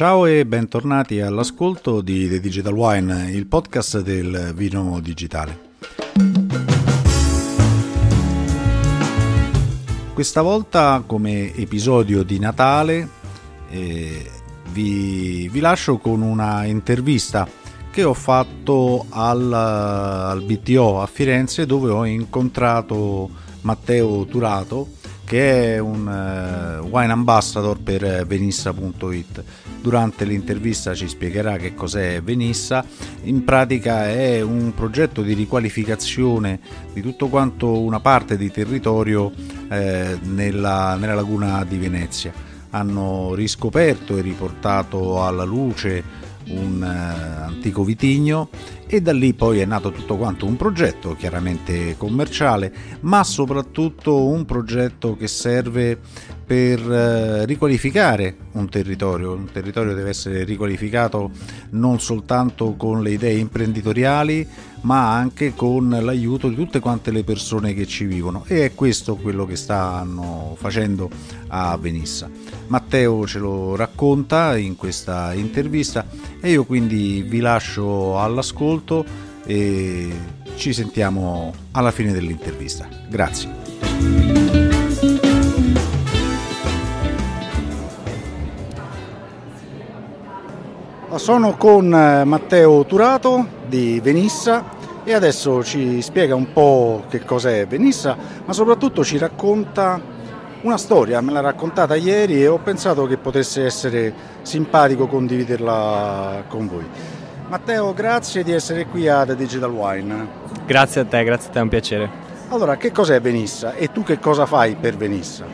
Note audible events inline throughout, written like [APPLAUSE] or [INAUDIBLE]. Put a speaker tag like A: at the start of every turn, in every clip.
A: Ciao e bentornati all'ascolto di The Digital Wine, il podcast del vino digitale. Questa volta come episodio di Natale eh, vi, vi, lascio con una intervista che ho fatto al, al BTO a Firenze dove ho incontrato Matteo Turato che è un uh, wine ambassador per venissa.it. Durante l'intervista ci spiegherà che cos'è Venissa. In pratica è un progetto di riqualificazione di tutto quanto una parte di territorio eh, nella, nella laguna di Venezia. Hanno riscoperto e riportato alla luce un uh, antico vitigno e da lì poi è nato tutto quanto un progetto chiaramente commerciale ma soprattutto un progetto che serve per uh, riqualificare un territorio un territorio deve essere riqualificato non soltanto con le idee imprenditoriali ma anche con l'aiuto di tutte quante le persone che ci vivono e è questo quello che stanno facendo a Venissa. Matteo ce lo racconta in questa intervista e io quindi vi lascio all'ascolto e ci sentiamo alla fine dell'intervista. Grazie. Sono con eh, Matteo Turato di Venissa e adesso ci spiega un po' che cos'è Venissa, ma soprattutto ci racconta una storia, me l'ha raccontata ieri e ho pensato che potesse essere simpatico condividerla con voi. Matteo, grazie di essere qui a The Digital Wine.
B: Grazie a te, grazie a te, è un piacere.
A: Allora, che cos'è Venissa e tu che cosa fai per Venissa?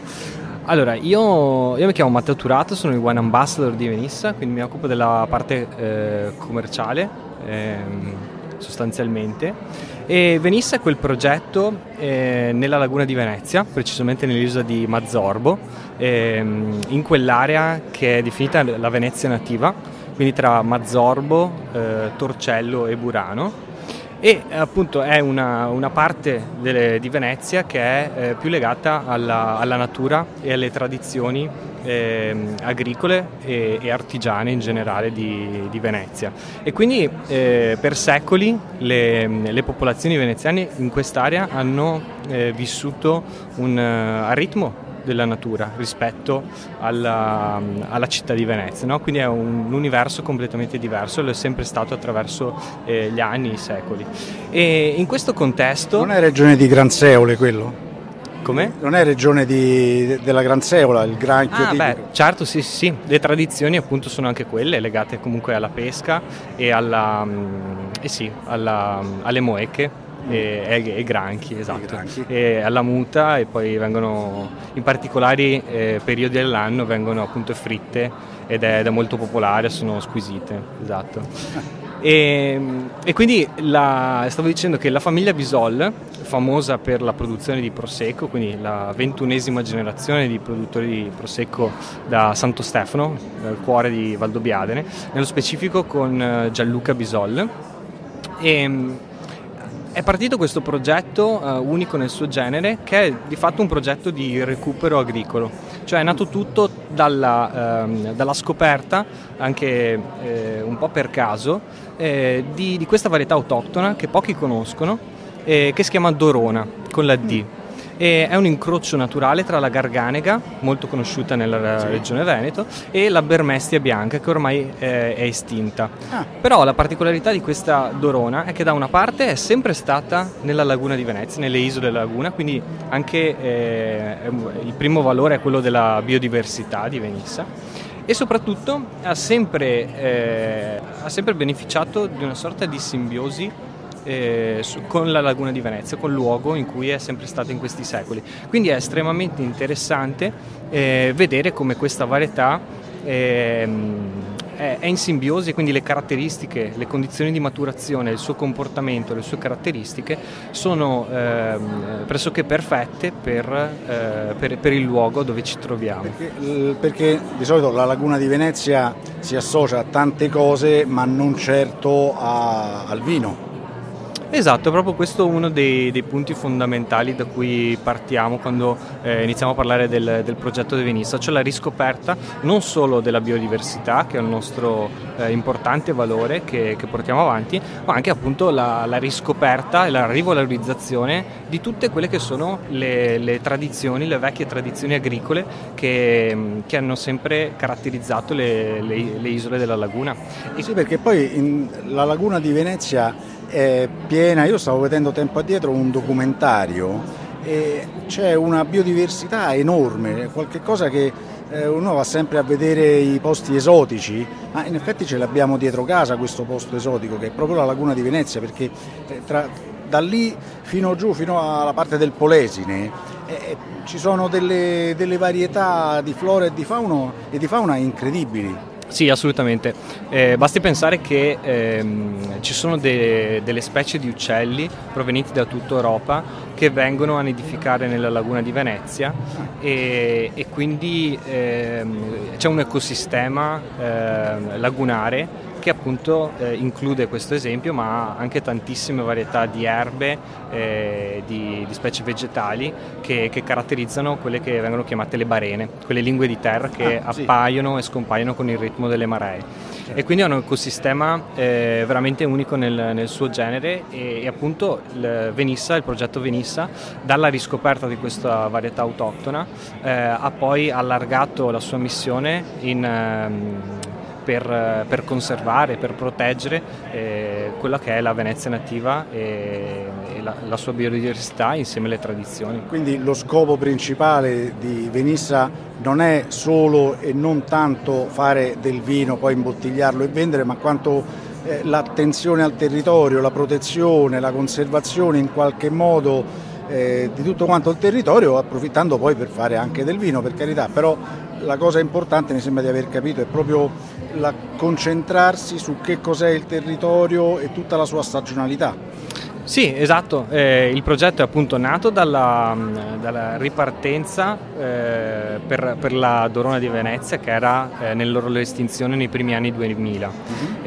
B: Allora, io, io mi chiamo Matteo Turato, sono il Wine Ambassador di Venissa, quindi mi occupo della parte eh, commerciale eh, sostanzialmente. E Venissa è quel progetto eh, nella laguna di Venezia, precisamente nell'isola di Mazzorbo, ehm, in quell'area che è definita la Venezia nativa, quindi tra Mazzorbo, eh, Torcello e Burano e appunto è una, una parte delle, di Venezia che è eh, più legata alla, alla, natura e alle tradizioni eh, agricole e, e, artigiane in generale di, di Venezia. E quindi eh, per secoli le, le, popolazioni veneziane in quest'area hanno eh, vissuto un, a ritmo della natura rispetto alla, alla città di Venezia, no? quindi è un, universo completamente diverso, lo è sempre stato attraverso eh, gli anni, i secoli. E in questo contesto...
A: Non è regione di Gran Seole quello?
B: Come?
A: Non è regione di, della Gran Seola, il granchio
B: ah, beh, certo, sì, sì, le tradizioni appunto sono anche quelle legate comunque alla pesca e, alla, mm, eh sì, alla, alle moeche e, e, e granchi, esatto. Granchi. E alla muta e poi vengono in particolari eh, periodi dell'anno vengono appunto fritte ed è, ed è molto popolare, sono squisite, esatto. [LAUGHS] E, e, quindi la, stavo dicendo che la famiglia Bisol, famosa per la produzione di Prosecco, quindi la ventunesima generazione di produttori di Prosecco da Santo Stefano, dal cuore di Valdobbiadene, nello specifico con eh, Gianluca Bisol. E, è partito questo progetto uh, unico nel suo genere che è di fatto un progetto di recupero agricolo, cioè è nato tutto dalla, uh, dalla scoperta, anche eh, un po' per caso, eh, di, di, questa varietà autoctona che pochi conoscono, che si chiama Dorona, con la D. E è un incrocio naturale tra la garganega, molto conosciuta nella sì. regione Veneto, e la bermestia bianca che ormai è, è estinta. Ah. Però la particolarità di questa dorona è che da una parte è sempre stata nella laguna di Venezia, nelle isole della laguna, quindi anche eh, il primo valore è quello della biodiversità di Venissa e soprattutto ha sempre, eh, ha sempre beneficiato di una sorta di simbiosi eh, con la laguna di Venezia, col luogo in cui è sempre stata in questi secoli. Quindi è estremamente interessante eh, vedere come questa varietà eh, è in simbiosi e quindi le caratteristiche, le condizioni di maturazione, il suo comportamento, le sue caratteristiche sono eh, pressoché perfette per, eh, per, per, il luogo dove ci troviamo.
A: Perché, perché, di solito la laguna di Venezia si associa a tante cose ma non certo a, al vino.
B: Esatto, è proprio questo uno dei, dei punti fondamentali da cui partiamo quando eh, iniziamo a parlare del, del, progetto De Venissa, cioè la riscoperta non solo della biodiversità, che è un nostro eh, importante valore che, che, portiamo avanti, ma anche appunto la, la, riscoperta e la rivalorizzazione di tutte quelle che sono le, le tradizioni, le vecchie tradizioni agricole che, che hanno sempre caratterizzato le, le, le, isole della laguna.
A: Sì, perché poi in, la laguna di Venezia è piena, io stavo vedendo tempo addietro un documentario e c'è una biodiversità enorme, qualcosa che eh, uno va sempre a vedere i posti esotici, ma in effetti ce l'abbiamo dietro casa questo posto esotico che è proprio la laguna di Venezia, perché eh, tra, da lì fino giù, fino alla parte del Polesine, eh, ci sono delle, delle, varietà di flora e di, fauno, e di fauna incredibili.
B: Sì, assolutamente. Eh, basti pensare che ehm, ci sono de- delle specie di uccelli provenienti da tutta Europa che vengono a nidificare nella laguna di Venezia e, e quindi ehm, c'è un ecosistema eh, lagunare che appunto eh, include questo esempio ma anche tantissime varietà di erbe, eh, di, di, specie vegetali che, che, caratterizzano quelle che vengono chiamate le barene, quelle lingue di terra che ah, appaiono sì. e scompaiono con il ritmo delle maree. Certo. E quindi è un ecosistema eh, veramente unico nel, nel, suo genere e, e appunto il Venissa, il progetto Venissa, dalla riscoperta di questa varietà autoctona eh, ha poi allargato la sua missione in ehm, per, per conservare, per proteggere eh, quella che è la Venezia nativa e, e la, la, sua biodiversità insieme alle tradizioni.
A: Quindi lo scopo principale di Venissa non è solo e non tanto fare del vino, poi imbottigliarlo e vendere, ma quanto eh, l'attenzione al territorio, la protezione, la conservazione in qualche modo eh, di tutto quanto il territorio, approfittando poi per fare anche del vino, per carità, però la cosa importante mi sembra di aver capito è proprio la, concentrarsi su che cos'è il territorio e tutta la sua stagionalità.
B: Sì, esatto, eh, il progetto è appunto nato dalla, dalla ripartenza eh, per, per, la Dorona di Venezia che era eh, nell'orlo estinzione nei primi anni 2000. Mm-hmm.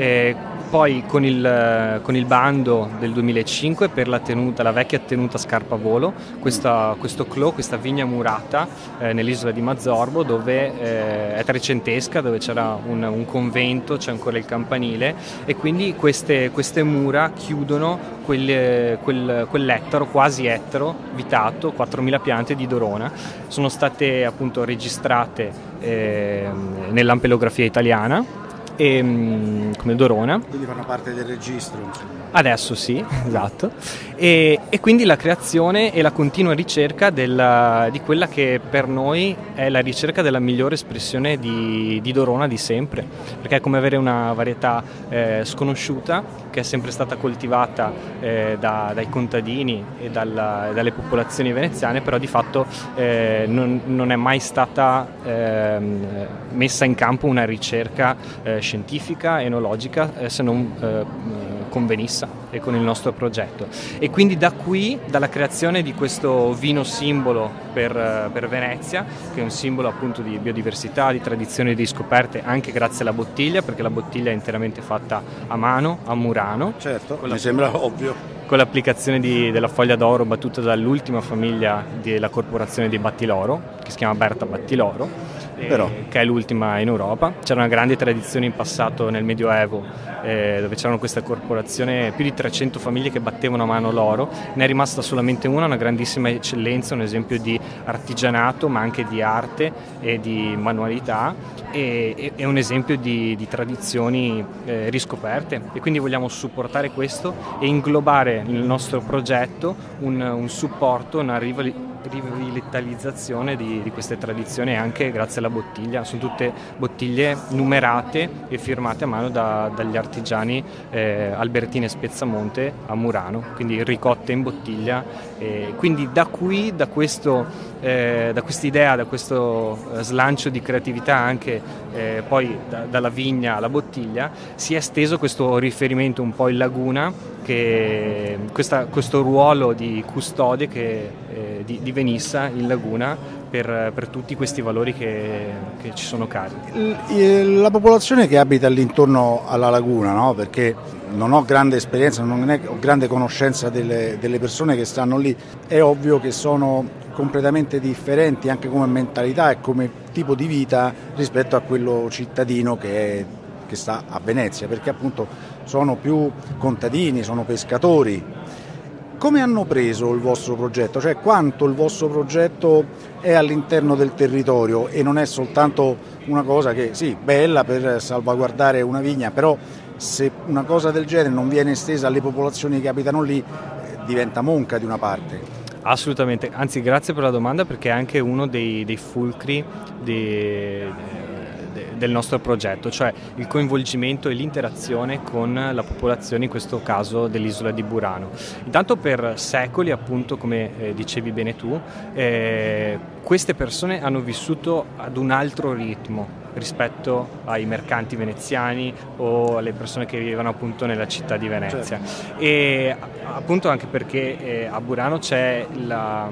B: Poi con il, con il, bando del 2005 per la, tenuta, la vecchia tenuta Scarpa Volo, questa, questo clos, questa vigna murata eh, nell'isola di Mazzorbo dove eh, è trecentesca, dove c'era un, un, convento, c'è ancora il campanile e quindi queste, queste mura chiudono quel, quel, quell'ettaro, quasi ettaro, vitato, 4.000 piante di Dorona. Sono state appunto registrate eh, nell'ampelografia italiana e, mm, come Dorona.
A: Quindi fanno parte del registro. Insomma.
B: Adesso sì, [LAUGHS] esatto. E, e, quindi la creazione e la continua ricerca della, di quella che per noi è la ricerca della migliore espressione di, di Dorona di sempre, perché è come avere una varietà eh, sconosciuta che è sempre stata coltivata eh, da, dai contadini e dalla, dalle popolazioni veneziane, però di fatto eh, non, non, è mai stata ehm, messa in campo una ricerca eh, scientifica, enologica, eh, se non con Venissa e con il nostro progetto. E quindi da qui, dalla creazione di questo vino simbolo per, eh, per Venezia, che è un simbolo appunto di biodiversità, di tradizioni e di scoperte, anche grazie alla bottiglia, perché la bottiglia è interamente fatta a mano, a Murano.
A: Certo, mi sembra ovvio
B: con l'applicazione di, della foglia d'oro battuta dall'ultima famiglia della corporazione di Battiloro, che si chiama Berta Battiloro eh, che è l'ultima in Europa. C'era una grande tradizione in passato nel Medioevo eh, dove c'erano questa corporazione, più di 300 famiglie che battevano a mano l'oro, ne è rimasta solamente una, una grandissima eccellenza, un esempio di artigianato ma anche di arte e di manualità. E, e un esempio di, di tradizioni eh, riscoperte. E quindi vogliamo supportare questo e inglobare nel nostro progetto un, un supporto, una rivalità rivitalizzazione di, di, queste tradizioni anche grazie alla bottiglia. Sono tutte bottiglie numerate e firmate a mano da, dagli artigiani eh, Albertine Spezzamonte a Murano, quindi ricotte in bottiglia. Eh, quindi da qui, da, questo, eh, questa idea, da questo eh, slancio di creatività anche eh, poi da, dalla vigna alla bottiglia, si è esteso questo riferimento un po' in laguna, che, questa, questo ruolo di custode che, eh, di, di Venissa in laguna per, per, tutti questi valori che, che, ci sono cari.
A: La popolazione che abita all'intorno alla laguna, no? perché non ho grande esperienza, non ho grande conoscenza delle, delle persone che stanno lì, è ovvio che sono completamente differenti anche come mentalità e come tipo di vita rispetto a quello cittadino che, è, che sta a Venezia, perché appunto sono più contadini, sono pescatori. Come hanno preso il vostro progetto? Cioè quanto il vostro progetto è all'interno del territorio e non è soltanto una cosa che sì, bella per salvaguardare una vigna, però se una cosa del genere non viene estesa alle popolazioni che abitano lì eh, diventa monca di una parte.
B: Assolutamente, anzi grazie per la domanda perché è anche uno dei, dei fulcri di, del nostro progetto, cioè il coinvolgimento e l'interazione con la popolazione, in questo caso dell'isola di Burano. Intanto per secoli, appunto come eh, dicevi bene tu, eh, queste persone hanno vissuto ad un altro ritmo rispetto ai mercanti veneziani o alle persone che vivevano appunto nella città di Venezia. Certo. E appunto anche perché eh, a Burano c'è la,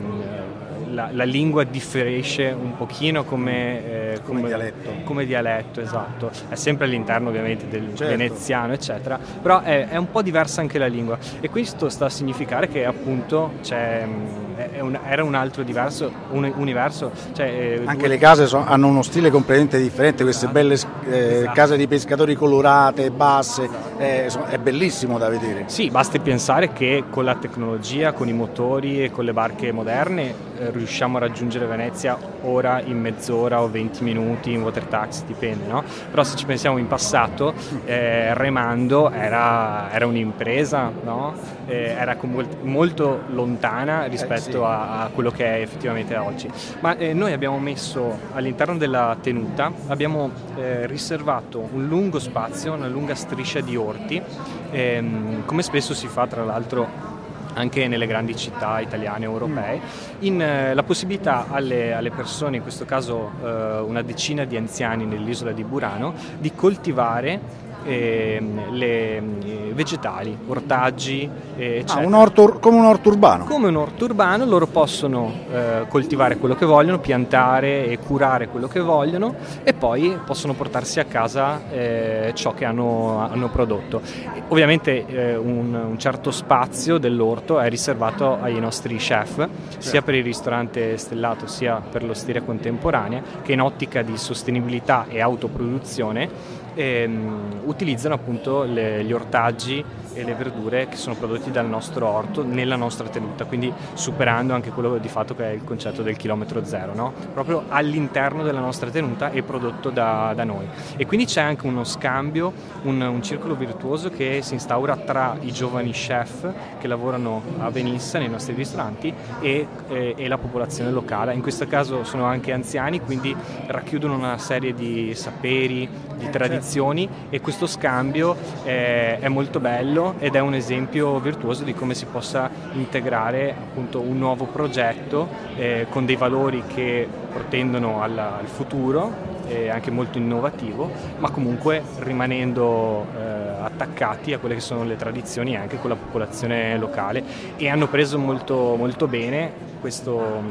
B: la, la, lingua differisce un pochino come,
A: eh, come, come, dialetto.
B: come, dialetto. esatto. È sempre all'interno ovviamente del certo. veneziano, eccetera, però è, è, un po' diversa anche la lingua e questo sta a significare che appunto un, era un altro diverso, un universo. Cioè,
A: eh, anche due... le case so, hanno uno stile completamente differente, queste esatto. belle eh, esatto. case di pescatori colorate, basse, eh, è bellissimo da vedere.
B: Sì, basti pensare che con la tecnologia, con i motori e con le barche moderne eh, riusciamo a raggiungere Venezia ora in mezz'ora o 20 minuti in water taxi, dipende, no? Però se ci pensiamo in passato, eh, remando era, era un'impresa, no? eh, era molto lontana rispetto sì. a, a, quello che è effettivamente oggi. Ma eh, noi abbiamo messo all'interno della tenuta, abbiamo eh, riservato un lungo spazio, una lunga striscia di orti, ehm, come spesso si fa tra l'altro anche nelle grandi città italiane e europee, in eh, la possibilità alle, alle, persone, in questo caso eh, una decina di anziani nell'isola di Burano, di coltivare eh, le, vegetali, ortaggi,
A: eh, ah, un orto, come un orto urbano.
B: Come un orto urbano, loro possono eh, coltivare quello che vogliono, piantare e curare quello che vogliono e poi possono portarsi a casa eh, ciò che hanno, hanno prodotto. Ovviamente eh, un, un, certo spazio dell'orto è riservato ai nostri chef, certo. sia per il ristorante stellato sia per l'osteria contemporanea, che in ottica di sostenibilità e autoproduzione ehm, utilizzano appunto le, gli ortaggi e le verdure che sono prodotti dal nostro orto nella nostra tenuta, quindi superando anche quello di fatto che è il concetto del chilometro zero, no? proprio all'interno della nostra tenuta e prodotto da, da noi. E quindi c'è anche uno scambio, un, un, circolo virtuoso che si instaura tra i giovani chef che lavorano a Venissa nei nostri ristoranti e, e, e la popolazione locale. In questo caso sono anche anziani, quindi racchiudono una serie di saperi, di tradizioni e questo scambio è, è molto bello ed è un esempio virtuoso di come si possa integrare appunto un nuovo progetto eh, con dei valori che protendono alla, al futuro e anche molto innovativo, ma comunque rimanendo eh, attaccati a quelle che sono le tradizioni anche con la popolazione locale e hanno preso molto, molto bene questo,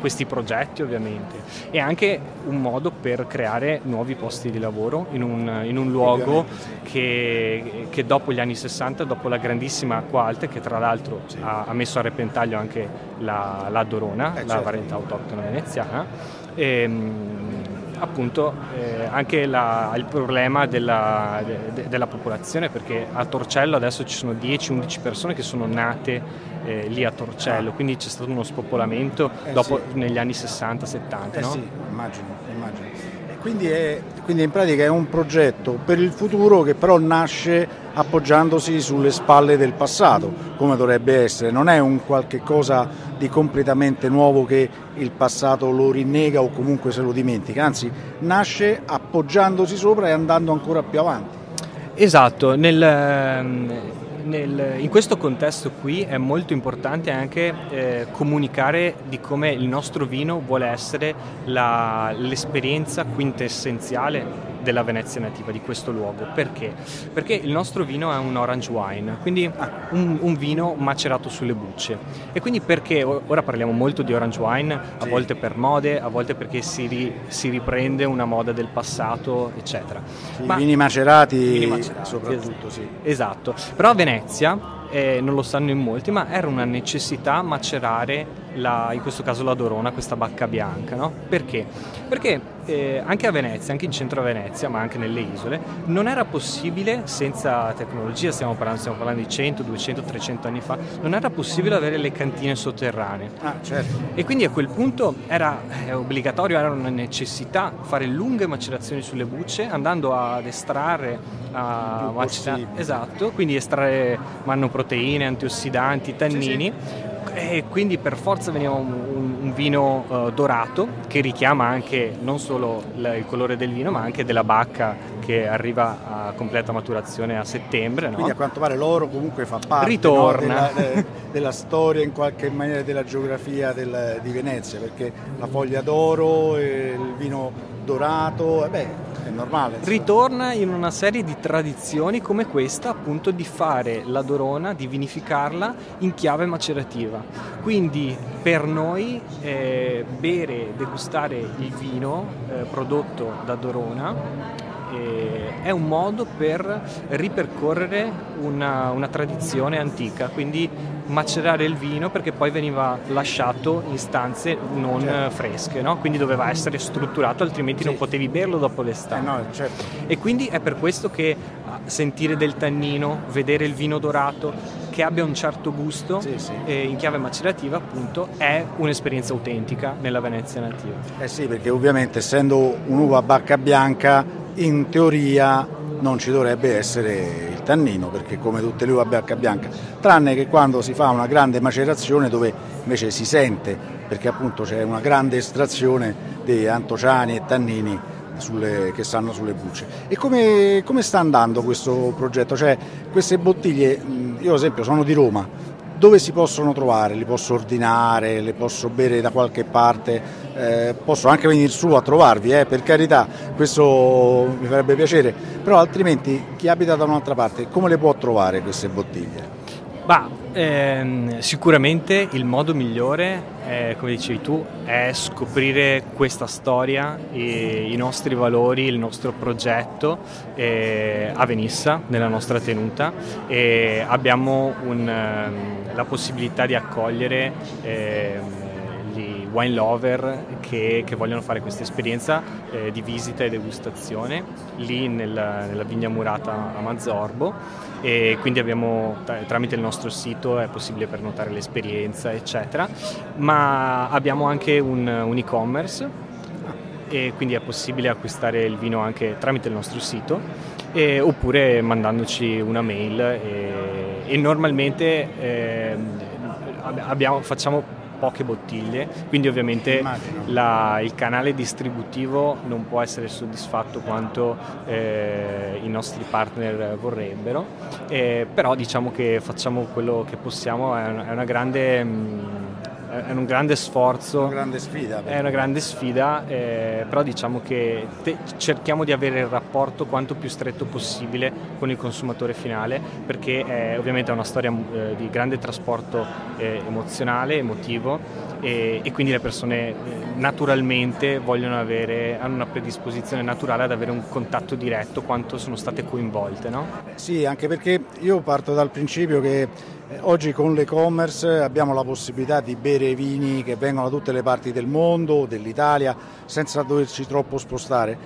B: questi progetti ovviamente e anche un modo per creare nuovi posti di lavoro in un, in un luogo che, che, dopo gli anni 60, dopo la grandissima acqua alta che tra l'altro sì. ha, ha, messo a repentaglio anche la, la Dorona, eh, la certo. varietà autoctona veneziana, e, ehm, appunto eh, anche la, il problema della, de, della, popolazione perché a Torcello adesso ci sono 10-11 persone che sono nate eh, lì a Torcello, quindi c'è stato uno spopolamento eh dopo, sì. negli anni 60-70.
A: Eh
B: no?
A: sì, immagino, immagino. Quindi, è, quindi in pratica è un progetto per il futuro che però nasce appoggiandosi sulle spalle del passato, come dovrebbe essere, non è un qualche cosa di completamente nuovo che il passato lo rinnega o comunque se lo dimentica, anzi nasce appoggiandosi sopra e andando ancora più avanti.
B: Esatto, nel, nel, in questo contesto qui è molto importante anche eh, comunicare di come il nostro vino vuole essere la, l'esperienza quintessenziale della Venezia nativa, di questo luogo. Perché? Perché il nostro vino è un orange wine, quindi un, un vino macerato sulle bucce. E quindi perché, ora parliamo molto di orange wine, a volte per mode, a volte perché si, ri, si, riprende una moda del passato, eccetera.
A: Sì, Ma, vini macerati, vini macerati soprattutto, sì.
B: Esatto. Però a Venezia eh, non lo sanno in molti, ma era una necessità macerare la, in questo caso la Dorona, questa bacca bianca. No? Perché? Perché eh, anche a Venezia, anche in centro a Venezia, ma anche nelle isole, non era possibile senza tecnologia, stiamo parlando, stiamo parlando di 100, 200, 300 anni fa, non era possibile avere le cantine sotterranee.
A: Ah, certo.
B: E quindi a quel punto era obbligatorio, era una necessità fare lunghe macerazioni sulle bucce, andando ad estrarre, a macerare, esatto, quindi estrarre mannoproteine, antiossidanti, tannini. Sì, sì e quindi per forza veniva un, un, un vino uh, dorato che richiama anche non solo l- il colore del vino ma anche della bacca che arriva a completa maturazione a settembre. No?
A: Quindi a quanto pare l'oro comunque fa parte. No, della, de, della, storia in qualche maniera della geografia del, di Venezia perché la foglia d'oro, il vino dorato, eh beh, è normale.
B: Insomma. Ritorna in una serie di tradizioni come questa, appunto, di fare la Dorona, di vinificarla in chiave macerativa. Quindi per noi eh, bere, degustare il vino eh, prodotto da Dorona eh, è un modo per ripercorrere una, una, tradizione antica, quindi macerare il vino perché poi veniva lasciato in stanze non certo. fresche, no? quindi doveva essere strutturato, altrimenti sì. non potevi berlo dopo l'estate.
A: Eh no, certo.
B: E quindi è per questo che sentire del tannino, vedere il vino dorato, che abbia un certo gusto sì, sì. in chiave macerativa appunto è un'esperienza autentica nella Venezia nativa.
A: Eh sì, perché ovviamente essendo un'uva bacca bianca in teoria non ci dovrebbe essere il tannino perché come tutte le uva bacca bianca, tranne che quando si fa una grande macerazione dove invece si sente perché appunto c'è una grande estrazione di antociani e tannini sulle, che stanno sulle bucce. E come, come sta andando questo progetto? Cioè queste bottiglie, io ad esempio sono di Roma, dove si possono trovare? Li posso ordinare, le posso bere da qualche parte, eh, posso anche venire su a trovarvi, eh, per carità, questo mi farebbe piacere, però altrimenti chi abita da un'altra parte come le può trovare queste bottiglie?
B: Bah, ehm, sicuramente il modo migliore, è, come dicevi tu, è scoprire questa storia, i, i nostri valori, il nostro progetto eh, a Venissa, nella nostra tenuta. E abbiamo un, ehm, la possibilità di accogliere eh, gli wine lover che, che, vogliono fare questa esperienza eh, di visita e degustazione lì nel, nella vigna murata a Mazzorbo. E quindi abbiamo tramite il nostro sito è possibile prenotare l'esperienza eccetera. Ma abbiamo anche un, un e-commerce e quindi è possibile acquistare il vino anche tramite il nostro sito e, oppure mandandoci una mail e, e normalmente eh, abbiamo, facciamo poche bottiglie, quindi ovviamente la, il canale distributivo non può essere soddisfatto quanto eh, i nostri partner vorrebbero, eh, però diciamo che facciamo quello che possiamo, è una, è una grande... Mh, mm, è un grande sforzo.
A: Una grande sfida.
B: È una grande sfida, eh, però diciamo che te, cerchiamo di avere il rapporto quanto più stretto possibile con il consumatore finale, perché è, ovviamente è una storia eh, di grande trasporto eh, emozionale, emotivo e, e, quindi le persone eh, naturalmente vogliono avere, hanno una predisposizione naturale ad avere un contatto diretto quanto sono state coinvolte. No?
A: Sì, anche perché io parto dal principio che oggi con l'e-commerce abbiamo la possibilità di bere vini che vengono da tutte le parti del mondo, dell'Italia, senza doverci troppo spostare.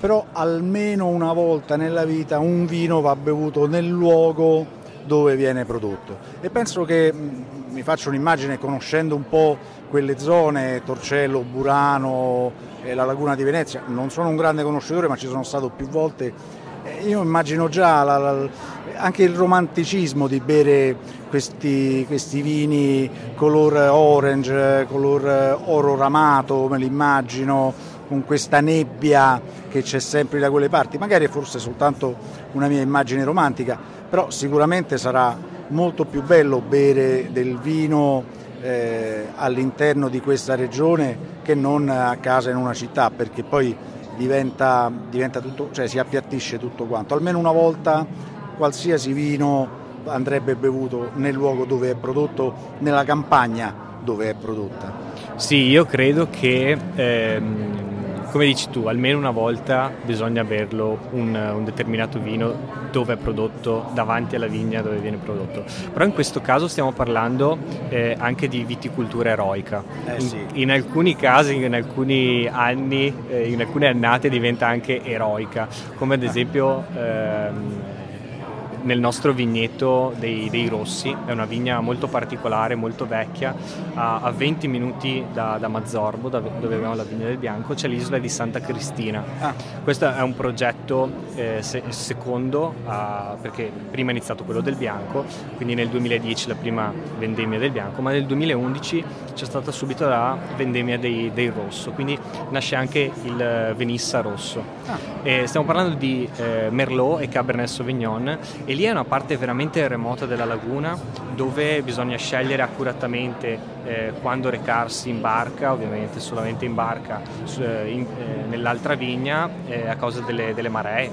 A: Però almeno una volta nella vita un vino va bevuto nel luogo dove viene prodotto. E penso che mm, mi faccio un'immagine conoscendo un po' quelle zone, Torcello, Burano la Laguna di Venezia, non sono un grande conoscitore ma ci sono stato più volte io immagino già la, la, anche il romanticismo di bere questi, questi, vini color orange, color oro ramato, me li immagino, con questa nebbia che c'è sempre da quelle parti. Magari è forse soltanto una mia immagine romantica, però sicuramente sarà molto più bello bere del vino eh, all'interno di questa regione che non a casa in una città, perché poi diventa, diventa tutto, cioè si appiattisce tutto quanto. Almeno una volta qualsiasi vino andrebbe bevuto nel luogo dove è prodotto, nella campagna dove è prodotta.
B: Sì, io credo che ehm come dici tu, almeno una volta bisogna berlo un, un, determinato vino dove è prodotto, davanti alla vigna dove viene prodotto. Però in questo caso stiamo parlando eh, anche di viticoltura eroica.
A: Eh, sì.
B: in, in, alcuni casi, in alcuni anni, eh, in alcune annate diventa anche eroica, come ad esempio... Ehm, nel nostro vigneto dei, dei, Rossi, è una vigna molto particolare, molto vecchia, a, a 20 minuti da, da Mazzorbo, da, dove abbiamo la vigna del Bianco, c'è l'isola di Santa Cristina. Ah. Questo è un progetto eh, se, secondo, a, perché prima è iniziato quello del Bianco, quindi nel 2010 la prima vendemmia del Bianco, ma nel 2011 c'è stata subito la vendemmia dei, dei Rosso, quindi nasce anche il Venissa Rosso. Ah. stiamo parlando di eh, Merlot e Cabernet Sauvignon e lì è una parte veramente remota della laguna dove bisogna scegliere accuratamente eh, quando recarsi in barca, ovviamente solamente in barca, eh, in, eh, nell'altra vigna eh, a causa delle, delle maree eh,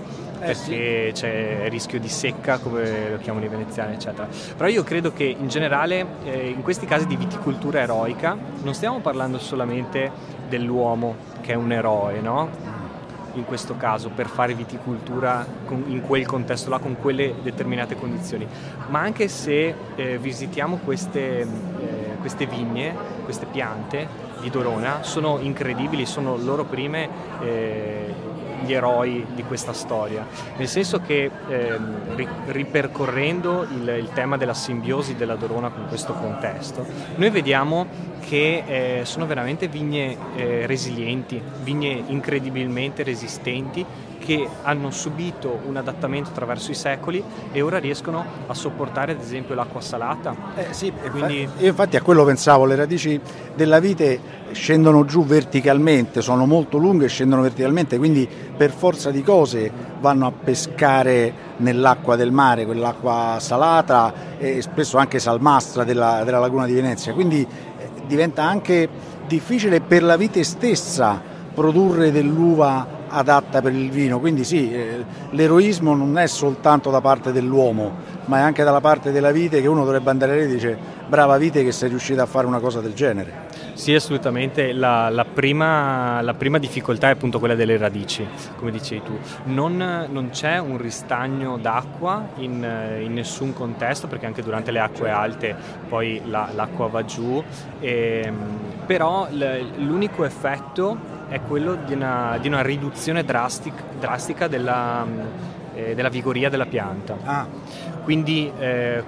B: perché sì. c'è rischio di secca, come lo chiamano i veneziani, eccetera. Però io credo che in generale, eh, in questi casi di viticoltura eroica, non stiamo parlando solamente dell'uomo che è un eroe, no? In questo caso per fare viticoltura in quel contesto là, con quelle determinate condizioni. Ma anche se eh, visitiamo queste, eh, queste, vigne, queste piante di Dorona, sono incredibili, sono loro prime eh, gli eroi di questa storia, nel senso che eh, ripercorrendo il, il, tema della simbiosi della Dorona con questo contesto, noi vediamo che eh, sono veramente vigne eh, resilienti, vigne incredibilmente resistenti che hanno subito un adattamento attraverso i secoli e ora riescono a sopportare ad esempio l'acqua salata.
A: Eh sì, Quindi... io infatti a quello pensavo, le radici della vite scendono giù verticalmente, sono molto lunghe e scendono verticalmente, quindi per forza di cose vanno a pescare nell'acqua del mare, quell'acqua salata e spesso anche salmastra della, della laguna di Venezia, quindi eh, diventa anche difficile per la vite stessa produrre dell'uva adatta per il vino, quindi sì, eh, l'eroismo non è soltanto da parte dell'uomo, ma è anche dalla parte della vite che uno dovrebbe andare lì e dice brava vite che sei riuscita a fare una cosa del genere.
B: Sì, assolutamente. La, la, prima, la, prima, difficoltà è appunto quella delle radici, come dicevi tu. Non, non c'è un ristagno d'acqua in, in, nessun contesto, perché anche durante le acque alte poi la, l'acqua va giù, e, ehm, però l'unico effetto è quello di una, di una riduzione drastic, drastica della, eh, della, vigoria della pianta. Ah. Quindi eh,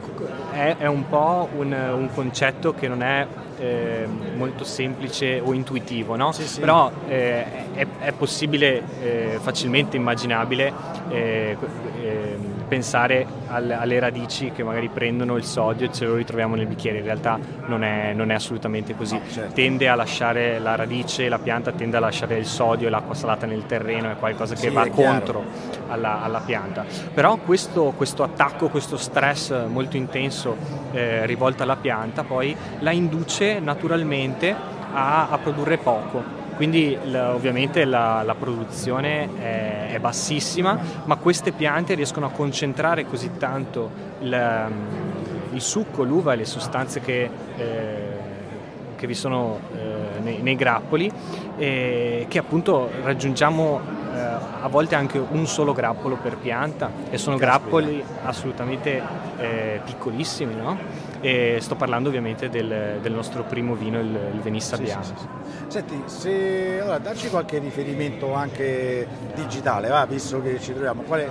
B: è, è, un po' un, un, concetto che non è eh, molto semplice o intuitivo, no? sì, sì. però eh, è, è, possibile, eh, facilmente immaginabile eh, pensare al, alle radici che magari prendono il sodio e ce lo ritroviamo nel bicchiere, in realtà non è, non è assolutamente così, no, certo. tende a lasciare la radice, la pianta tende a lasciare il sodio e l'acqua salata nel terreno, è qualcosa che sì, va contro alla, alla, pianta, però questo, questo, attacco, questo stress molto intenso eh, rivolto alla pianta poi la induce naturalmente a, a produrre poco quindi la, ovviamente la, la produzione è, è, bassissima, ma queste piante riescono a concentrare così tanto il, il succo, l'uva e le sostanze che, eh, che vi sono eh, nei, nei, grappoli eh, che appunto raggiungiamo eh, a volte anche un solo grappolo per pianta e sono grappoli assolutamente eh, piccolissimi, no? E sto parlando ovviamente del, del nostro primo vino, il, il Venissa sì, Bianco. Sì, sì,
A: Senti, se, allora, darci qualche riferimento anche digitale, va, visto che ci troviamo. È,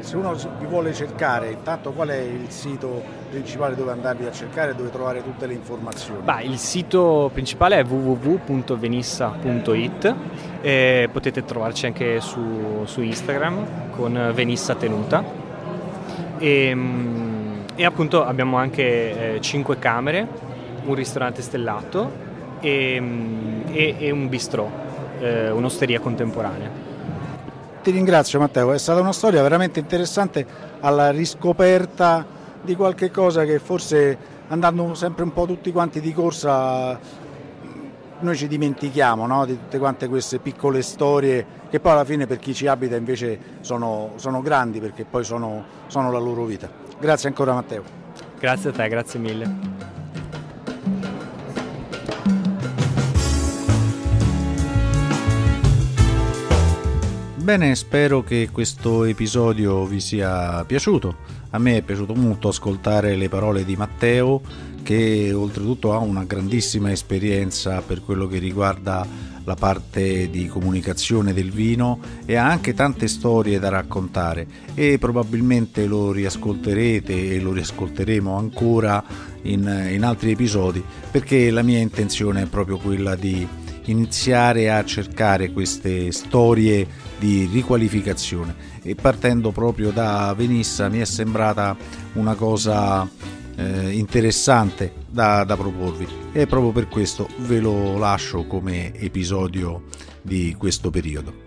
A: se uno vi vuole cercare, intanto qual è il sito principale dove andarvi a cercare dove trovare tutte le informazioni?
B: Bah, il sito principale è www.venissa.it e potete trovarci anche su, su Instagram con Venissa Tenuta. E, ehm, e appunto abbiamo anche eh, 5 camere, un ristorante stellato e, mm, e, e un bistrò, eh, un'osteria contemporanea.
C: ti ringrazio Matteo, è stata una storia veramente interessante alla riscoperta di qualche cosa che forse andando sempre un po' tutti quanti di corsa noi ci dimentichiamo no? di tutte quante queste piccole storie che poi alla fine per chi ci abita invece sono, sono grandi perché poi sono, sono la loro vita. Grazie ancora Matteo.
B: Grazie a te, grazie mille.
A: Bene, spero che questo episodio vi sia piaciuto. A me è piaciuto molto ascoltare le parole di Matteo, che oltretutto ha una grandissima esperienza per quello che riguarda la parte di comunicazione del vino e ha anche tante storie da raccontare e probabilmente lo riascolterete e lo riascolteremo ancora in, in altri episodi perché la mia intenzione è proprio quella di iniziare a cercare queste storie di riqualificazione. E partendo proprio da Venissa mi è sembrata una cosa eh, interessante da, da proporvi e proprio per questo ve lo lascio come episodio di questo periodo.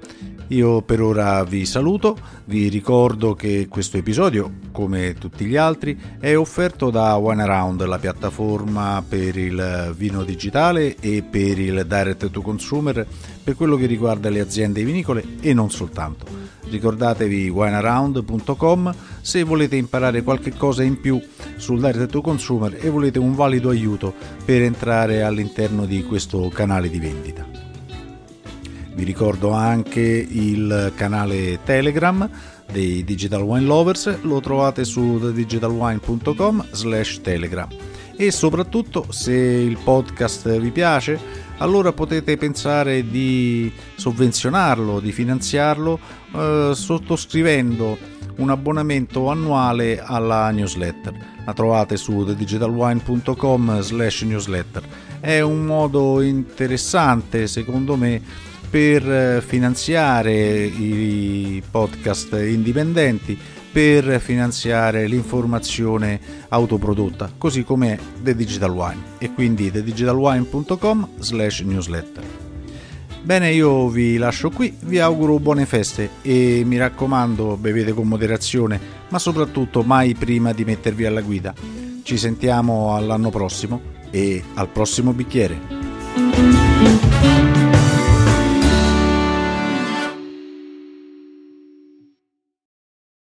A: Io per ora vi saluto, vi ricordo che questo episodio, come tutti gli altri, è offerto da One Around, la piattaforma per il vino digitale e per il direct to consumer per quello che riguarda le aziende vinicole e non soltanto. Ricordatevi winearound.com se volete imparare qualche cosa in più sul direct to consumer e volete un valido aiuto per entrare all'interno di questo canale di vendita. Vi ricordo anche il canale Telegram dei Digital Wine Lovers, lo trovate su digitalwine.com slash telegram e soprattutto se il podcast vi piace allora potete pensare di sovvenzionarlo, di finanziarlo eh, sottoscrivendo un abbonamento annuale alla newsletter. La trovate su thedigitalwine.com slash newsletter. È un modo interessante secondo me per eh, finanziare i podcast indipendenti, per finanziare l'informazione autoprodotta, così come The Digital Wine e quindi thedigitalwine.com slash newsletter. Bene, io vi lascio qui, vi auguro buone feste e mi raccomando bevete con moderazione, ma soprattutto mai prima di mettervi alla guida. Ci sentiamo all'anno prossimo e al prossimo bicchiere.